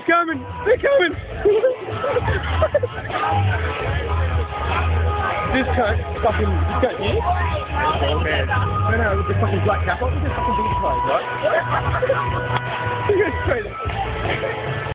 They're coming! They're coming! this cunt fucking this cunt here. Yeah? No, no, with the fucking black cap on, with the fucking beach clothes, right? he goes straight.